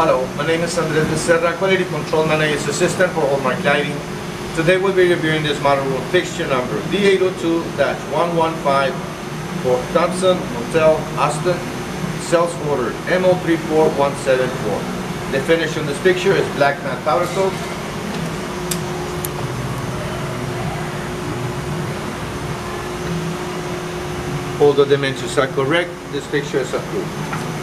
Hello, my name is Andres Becerra, Quality Control Manager's Assistant for Hallmark Lighting. Today we'll be reviewing this model room fixture number D802-115 for Thompson Motel, Austin, sales order MO34174. The finish on this fixture is black matte powder coat. All the dimensions are correct, this fixture is approved.